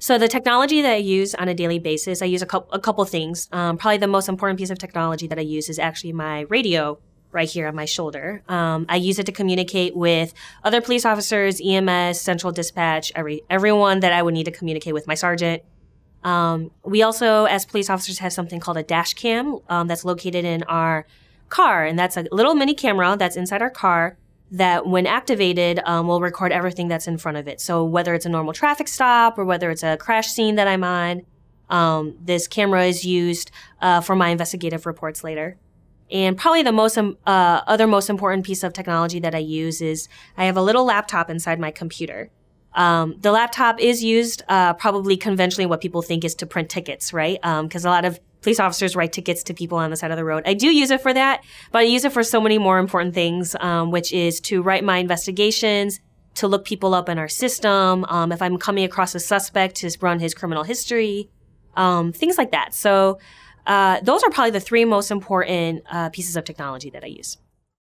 So the technology that I use on a daily basis, I use a, co- a couple things. Um, probably the most important piece of technology that I use is actually my radio right here on my shoulder. Um, I use it to communicate with other police officers, EMS, central dispatch, every everyone that I would need to communicate with. My sergeant. Um, we also, as police officers, have something called a dash cam um, that's located in our car, and that's a little mini camera that's inside our car that, when activated, um, will record everything that's in front of it. So whether it's a normal traffic stop or whether it's a crash scene that I'm on, um, this camera is used uh, for my investigative reports later. And probably the most um, uh, other most important piece of technology that I use is I have a little laptop inside my computer. Um, the laptop is used uh, probably conventionally what people think is to print tickets, right? Because um, a lot of police officers write tickets to people on the side of the road. I do use it for that, but I use it for so many more important things, um, which is to write my investigations, to look people up in our system, um, if I'm coming across a suspect, to run his criminal history, um, things like that. So uh, those are probably the three most important uh, pieces of technology that I use.